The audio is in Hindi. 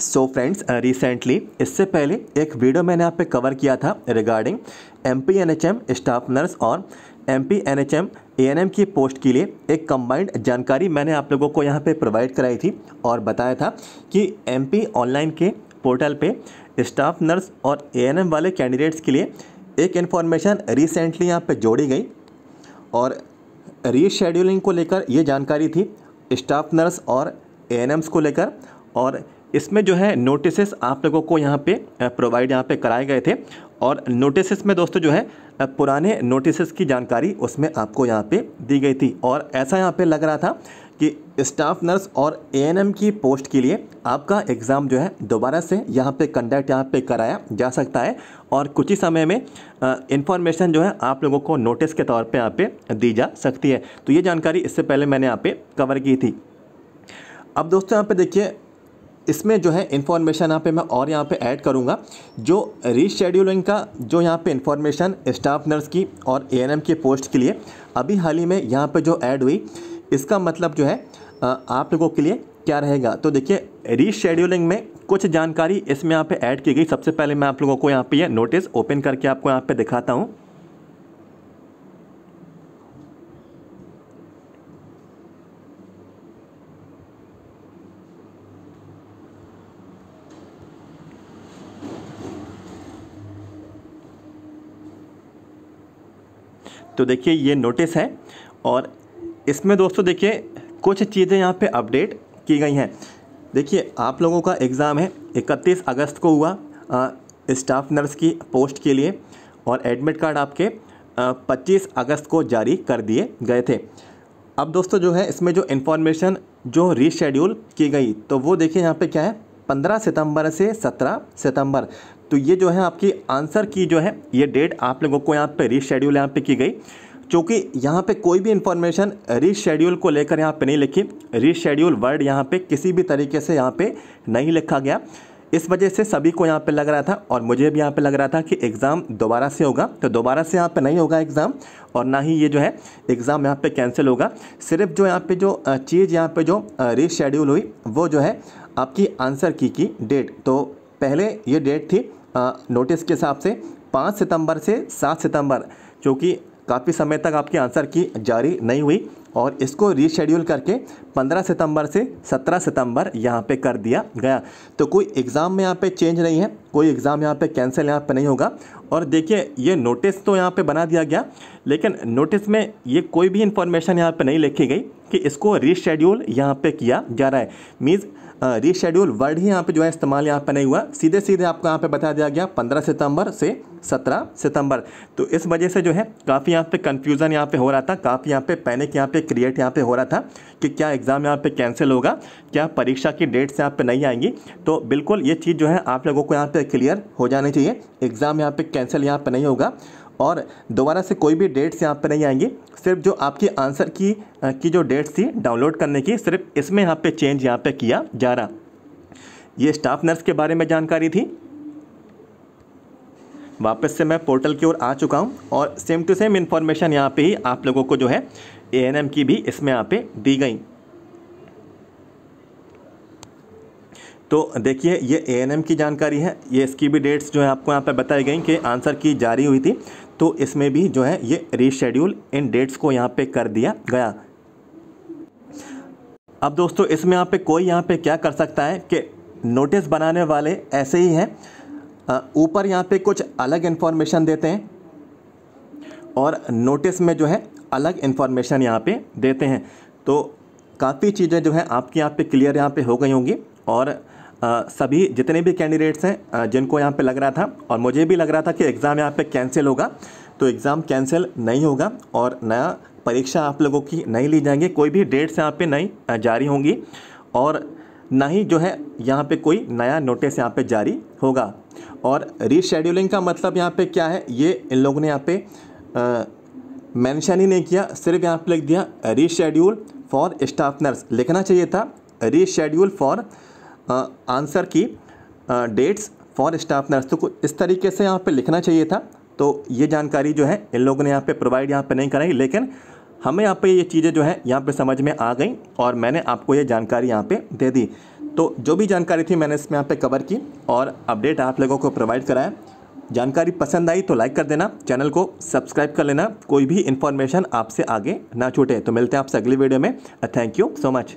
सो फ्रेंड्स रिसेंटली इससे पहले एक वीडियो मैंने आप पे कवर किया था regarding M P N H M staff nurse और M P N H M A N M की पोस्ट के लिए एक कंबाइंड जानकारी मैंने आप लोगों को यहाँ पे प्रोवाइड कराई थी और बताया था कि एम पी ऑनलाइन के पोर्टल पे स्टाफ नर्स और ए एन एम वाले कैंडिडेट्स के लिए एक इन्फॉर्मेशन रिसेंटली यहाँ पे जोड़ी गई और रीशेड्यूलिंग को लेकर ये जानकारी थी स्टाफ नर्स और ए को लेकर और इसमें जो है नोटिस आप लोगों को यहाँ पे प्रोवाइड यहाँ पे कराए गए थे। और नोटिस में दोस्तों जो है पुराने नोटिस की जानकारी उसमें आपको यहाँ पे दी गई थी। और ऐसा यहाँ पे लग रहा था कि स्टाफ नर्स और एएनएम की पोस्ट के लिए आपका एग्ज़ाम जो है दोबारा से यहाँ पे कंडक्ट यहाँ पे कराया जा सकता है। और कुछ ही समय में इंफॉर्मेशन जो है आप लोगों को नोटिस के तौर पे यहाँ पे दी जा सकती है। तो ये जानकारी इससे पहले मैंने यहाँ पे कवर की थी। अब दोस्तों यहाँ पे देखिए इसमें जो है इन्फॉर्मेशन यहाँ पे मैं और यहाँ पे ऐड करूँगा, जो रीशेड्यूलिंग का, जो यहाँ पे इन्फॉर्मेशन स्टाफ नर्स की और एएनएम की पोस्ट के लिए, अभी हाल ही में यहाँ पे जो ऐड हुई, इसका मतलब जो है आप लोगों के लिए क्या रहेगा? तो देखिए रीशेड्यूलिंग में कुछ जानकारी इसमें यहाँ पे ऐड की गई। सबसे पहले मैं आप लोगों को यहाँ पे ये नोटिस ओपन करके आपको यहाँ पे दिखाता हूँ। तो देखिए ये नोटिस है और इसमें दोस्तों देखिए कुछ चीज़ें यहाँ पे अपडेट की गई हैं। देखिए आप लोगों का एग्ज़ाम है 31 अगस्त को हुआ स्टाफ नर्स की पोस्ट के लिए और एडमिट कार्ड आपके 25 अगस्त को जारी कर दिए गए थे। अब दोस्तों जो है इसमें जो इन्फॉर्मेशन जो रीशेड्यूल की गई तो वो देखिए यहाँ पे क्या है 15 सितंबर से 17 सितंबर। तो ये जो है आपकी आंसर की जो है ये डेट आप लोगों को यहाँ पे रीशेड्यूल यहाँ पे की गई चूँकि यहाँ पे कोई भी इन्फॉर्मेशन रीशेड्यूल को लेकर यहाँ पे नहीं लिखी रीशेड्यूल वर्ड यहाँ पे किसी भी तरीके से यहाँ पे नहीं लिखा गया इस वजह से सभी को यहाँ पे लग रहा था और मुझे भी यहाँ पे लग रहा था कि एग्ज़ाम दोबारा से होगा तो दोबारा से यहाँ पे नहीं होगा एग्ज़ाम और ना ही ये जो है एग्ज़ाम यहाँ पे कैंसिल होगा सिर्फ़ जो यहाँ पे जो चीज़ यहाँ पे जो रीशेड्यूल हुई वो जो है आपकी आंसर की की डेट तो पहले ये डेट थी नोटिस के हिसाब से पाँच सितंबर से सात सितंबर, जो कि काफ़ी समय तक आपके आंसर की जारी नहीं हुई। और इसको रीशेड्यूल करके 15 सितंबर से 17 सितंबर यहाँ पे कर दिया गया तो कोई एग्ज़ाम में यहाँ पे चेंज नहीं है कोई एग्ज़ाम यहाँ पे कैंसिल यहाँ पे नहीं होगा और देखिए ये नोटिस तो यहाँ पे बना दिया गया लेकिन नोटिस में ये कोई भी इन्फॉर्मेशन यहाँ पे नहीं लिखी गई कि इसको रीशेड्यूल यहाँ पे किया जा रहा है मीन्स रीशेड्यूल वर्ड ही यहाँ पे जो है इस्तेमाल यहाँ पे नहीं हुआ सीधे सीधे आपको यहाँ पे बता दिया गया पंद्रह सितंबर से सत्रह सितंबर तो इस वजह से जो है काफ़ी यहाँ पे कन्फ्यूज़न यहाँ पे हो रहा था काफ़ी यहाँ पे पैनिक यहाँ पे क्रिएट यहाँ पे हो रहा था कि क्या एग्ज़ाम यहाँ पे कैंसिल होगा क्या परीक्षा की डेट्स यहाँ पे नहीं आएँगी तो बिल्कुल ये चीज़ जो है आप लोगों को यहाँ पे क्लियर हो जानी चाहिए एग्ज़ाम यहाँ पे कैंसिल यहाँ पे नहीं होगा और दोबारा से कोई भी डेट्स यहाँ पे नहीं आएँगी सिर्फ़ जो आपकी आंसर की की जो डेट्स थी डाउनलोड करने की सिर्फ़ इसमें यहाँ पर चेंज यहाँ पर किया जा रहा ये स्टाफ नर्स के बारे में जानकारी थी वापस से मैं पोर्टल की ओर आ चुका हूँ और सेम टू सेम इन्फॉर्मेशन यहाँ पे ही आप लोगों को जो है एएनएम की भी इसमें यहाँ पे दी गई। तो देखिए, ये ए एन एम की जानकारी है। ये इसकी भी डेट्स जो है आपको यहाँ पे बताई गई कि आंसर की जारी हुई थी। तो इसमें भी जो है ये रीशेड्यूल इन डेट्स को यहाँ पे कर दिया गया। अब दोस्तों, इसमें यहाँ पे कोई यहाँ पे क्या कर सकता है कि नोटिस बनाने वाले ऐसे ही हैं। ऊपर यहाँ पे कुछ अलग इन्फॉर्मेशन देते हैं। और नोटिस में जो है अलग इन्फॉर्मेशन यहाँ पे देते हैं तो काफ़ी चीज़ें जो है आपके यहाँ पे क्लियर यहाँ पे हो गई होंगी और आ, सभी जितने भी कैंडिडेट्स हैं जिनको यहाँ पे लग रहा था और मुझे भी लग रहा था कि एग्ज़ाम यहाँ पे कैंसिल होगा तो एग्ज़ाम कैंसिल नहीं होगा और नया परीक्षा आप लोगों की नहीं ली जाएँगी कोई भी डेट्स यहाँ पर नहीं जारी होंगी और ना ही जो है यहाँ पे कोई नया नोटिस यहाँ पे जारी होगा और रीशेड्यूलिंग का मतलब यहाँ पे क्या है ये इन लोगों ने यहाँ पे मेंशन ही नहीं किया, सिर्फ़ यहाँ पे लिख दिया रीशेड्यूल फॉर स्टाफ नर्स लिखना चाहिए था reschedule for answer key dates for staff nurse तो इस तरीके से यहाँ पे लिखना चाहिए था। तो ये जानकारी जो है, इन लोगों ने यहाँ पे प्रोवाइड यहाँ पे नहीं कराई, लेकिन हमें यहाँ पे ये चीज़ें जो है, यहाँ पे समझ में आ गई, और मैंने आपको ये जानकारी यहाँ पे दे दी। तो जो भी जानकारी थी, मैंने इसमें यहाँ पे कवर की, और अपडेट आप लोगों को प्रोवाइड कराया। जानकारी पसंद आई तो लाइक कर देना चैनल को सब्सक्राइब कर लेना, कोई भी इन्फॉर्मेशन आपसे आगे ना छूटे। तो मिलते हैं आपसे अगली वीडियो में। Thank you so much